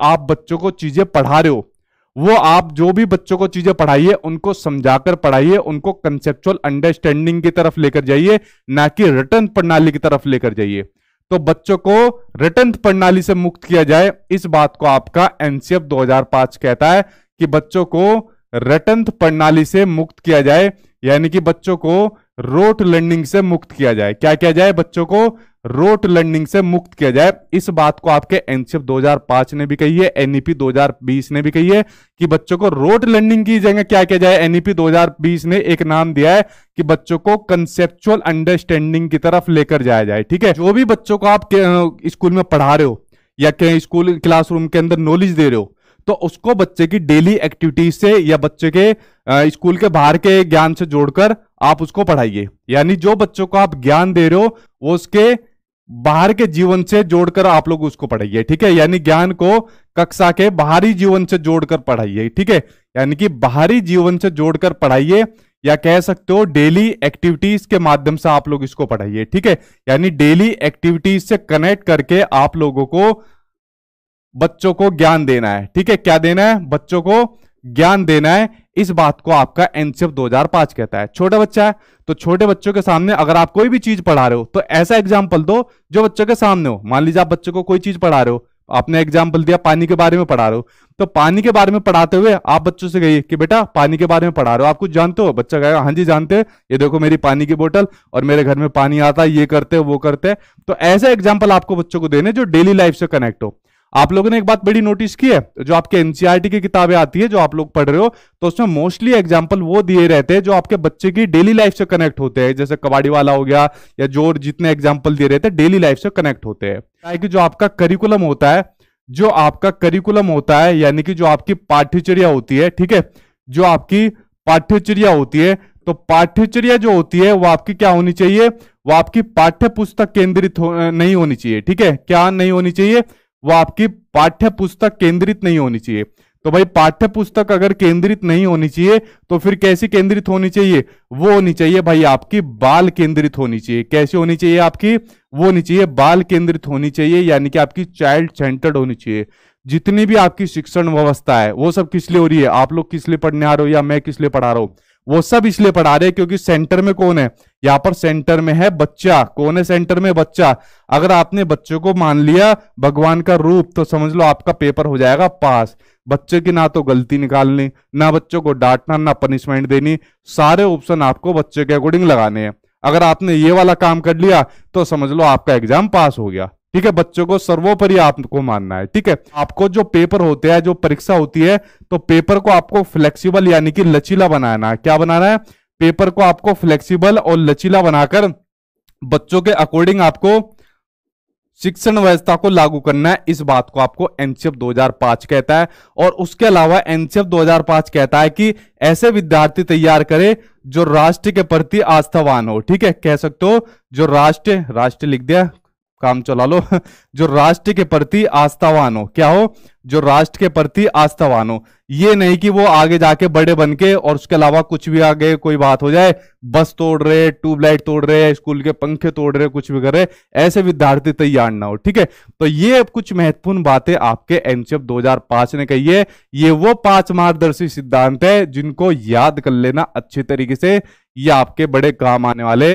आप बच्चों को चीज़ें पढ़ा रहे हो, वो आप जो भी बच्चों को चीज़ें पढ़ाइए, उनको समझाकर पढ़ाइए, उनको कंसेप्चुअल अंडरस्टैंडिंग की तरफ़ लेकर जाइए, ना कि रिटर्न प्रणाली की तरफ़ लेकर जाइए। तो बच्चों को रिटर्न प्रणाली से मुक्त किया जाए, इस बात को आपका एनसीएफ 2005 कहता है कि बच्चों को रिटर्न प्रणाली से मुक्त किया जाए, यानी कि बच्चों को रोट लर्निंग से मुक्त किया जाए। क्या किया जाए? बच्चों को रोट लर्निंग से मुक्त किया जाए। इस बात को आपके एनसीएफ 2005 ने भी कही है, एनईपी 2020 ने भी कही है कि बच्चों को रोट लर्निंग की जगह क्या किया जाए। एनईपी 2020 ने एक नाम दिया है कि बच्चों को कंसेप्चुअल अंडरस्टैंडिंग की तरफ़ लेकर जाया जाए, ठीक है? जो भी बच्चों को आप स्कूल में पढ़ा रहे हो या स्कूल, क्लासरूम के अंदर नॉलेज दे रहे हो तो उसको बच्चे की डेली एक्टिविटीज़ से या बच्चे के स्कूल के बाहर के ज्ञान से जोड़कर आप उसको पढ़ाइए। यानी जो बच्चों को आप ज्ञान दे रहे हो, वो उसके बाहर के जीवन से जोड़कर आप लोग उसको पढ़ाइए, ठीक है? यानी ज्ञान को कक्षा के बाहरी जीवन से जोड़कर पढ़ाइए, ठीक है? यानी कि बाहरी जीवन से जोड़कर पढ़ाइए, या कह सकते हो डेली एक्टिविटीज़ के माध्यम से आप लोग इसको पढ़ाइए, ठीक है? यानी डेली एक्टिविटीज़ से कनेक्ट करके आप लोगों को बच्चों को ज्ञान देना है, ठीक है? क्या देना है? बच्चों को ज्ञान देना है इस बात को आपका एनसीएफ 2005 कहता है। छोटा बच्चा है तो छोटे बच्चों के सामने अगर आप कोई भी चीज़ पढ़ा रहे हो तो ऐसा एग्ज़ाम्पल दो जो बच्चों के सामने हो। मान लीजिए आप बच्चों को कोई चीज़ पढ़ा रहे हो, आपने एग्ज़ाम्पल दिया पानी के बारे में पढ़ा रहे हो तो पानी के बारे में पढ़ाते हुए आप बच्चों से कहिए कि बेटा पानी के बारे में पढ़ा रहे हो। आप कुछ जानते हो? बच्चा कहेगा हाँ जी, जानते हैं। ये देखो मेरी पानी की बोतल और मेरे घर में पानी आता है, ये करते वो करते तो ऐसे एग्ज़ाम्पल आपको बच्चों को देने जो डेली लाइफ से कनेक्ट हो। आप लोगों ने एक बात बड़ी नोटिस की है जो आपके एनसीआरटी की किताबें आती है जो आप लोग पढ़ रहे हो तो उसमें मोस्टली एग्ज़ाम्पल वो दिए रहते हैं जो आपके बच्चे की डेली लाइफ से कनेक्ट होते हैं। जैसे कबाड़ी वाला हो गया या जो जितने एग्ज़ाम्पल दिए रहते हैं डेली लाइफ से कनेक्ट होते हैं। जो आपका करिकुलम होता है जो आपका करिकुलम होता है यानी कि जो आपकी पाठ्यचर्या होती है ठीक है? जो आपकी पाठ्यचर्या होती है तो पाठ्यचर्या जो होती है वो आपकी क्या होनी चाहिए? वो आपकी पाठ्य पुस्तक केंद्रित हो, नहीं होनी चाहिए ठीक है? क्या नहीं होनी चाहिए? वो आपकी पाठ्य पुस्तक केंद्रित नहीं होनी चाहिए। तो भाई पाठ्य पुस्तक अगर केंद्रित नहीं होनी चाहिए तो फिर कैसी केंद्रित होनी चाहिए? वो होनी चाहिए भाई आपकी बाल केंद्रित होनी चाहिए। कैसी होनी चाहिए आपकी? वो होनी चाहिए बाल केंद्रित होनी चाहिए, यानी कि आपकी चाइल्ड सेंटर्ड होनी चाहिए। जितनी भी आपकी शिक्षण व्यवस्था है, वो सब किस लिए हो रही है? आप लोग किस लिए पढ़ने आ रहे हो या मैं किस लिए पढ़ा रहा हूँ? वो सब इसलिए पढ़ा रहे क्योंकि सेंटर में कौन है? यहाँ पर सेंटर में है बच्चा। कौन है सेंटर में? बच्चा। अगर आपने बच्चों को मान लिया भगवान का रूप तो समझ लो आपका पेपर हो जाएगा पास। बच्चे की ना तो गलती निकालनी, ना बच्चों को डांटना, ना पनिशमेंट देनी। सारे ऑप्शन आपको बच्चे के अकॉर्डिंग लगाने हैं। अगर आपने ये वाला काम कर लिया तो समझ लो आपका एग्ज़ाम पास हो गया। ठीक है, बच्चों को सर्वोपरि आपको मानना है, ठीक है? आपको जो पेपर होते हैं, जो परीक्षा होती है तो पेपर को आपको फ्लेक्सिबल यानी कि लचीला बनाना है। क्या बनाना है? पेपर को आपको फ्लेक्सिबल और लचीला बनाकर बच्चों के अकॉर्डिंग आपको शिक्षण व्यवस्था को लागू करना है। इस बात को आपको एनसीएफ 2005 कहता है। और उसके अलावा एनसीएफ 2005 कहता है कि ऐसे विद्यार्थी तैयार करे जो राष्ट्र के प्रति आस्थावान हो, ठीक है? कह सकते हो, जो राष्ट्र राष्ट्र लिख दिया काम चला लो। जो राष्ट्र के प्रति आस्थावान हो, क्या हो? जो राष्ट्र के प्रति आस्थावान हो। ये नहीं कि वो आगे जाके बड़े बन के और उसके अलावा कुछ भी आगे कोई बात हो जाए, बस तोड़ रहे, ट्यूबलाइट तोड़ रहे, स्कूल के पंखे तोड़ रहे, कुछ भी कर रहे, ऐसे विद्यार्थी तैयार ना हो, ठीक है? तो ये कुछ महत्वपूर्ण बातें आपके एनसीएफ 2005 ने कही है। ये वो पाँच मार्गदर्शी सिद्धांत है जिनको याद कर लेना अच्छे तरीके से। ये आपके बड़े काम आने वाले